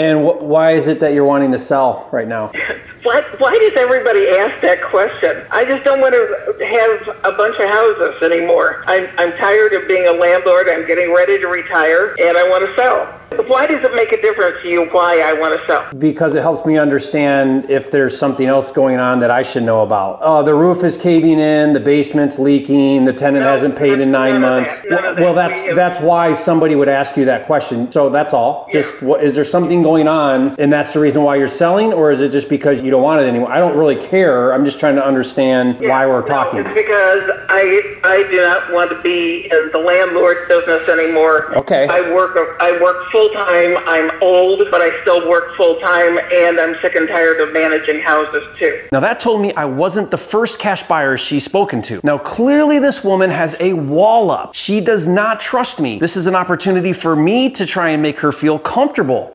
And wh- why is it that you're wanting to sell right now? Why, why does everybody ask that question? I just don't want to have a bunch of houses anymore. I'm, I'm tired of being a landlord. I'm getting ready to retire and I want to sell. Why does it make a difference to you why I want to sell? Because it helps me understand if there's something else going on that I should know about. Oh, the roof is caving in, the basement's leaking, the tenant No, hasn't paid in nine months. that, Well, that. that's We- that's why somebody would ask you that question. So that's all. Just what is there something going on, and that's the reason why you're selling, or is it just because you don't want it anymore? I don't really care. I'm just trying to understand why we're No, talking. it's because I I do not want to be in the landlord business anymore. Okay. I work I work full time. I'm old, but I still work full time, and I'm sick and tired of managing houses too. Now that told me I wasn't the first cash buyer she's spoken to. Now clearly this woman has a wall up. She does not trust me. This is an opportunity for me to try and make her feel comfortable.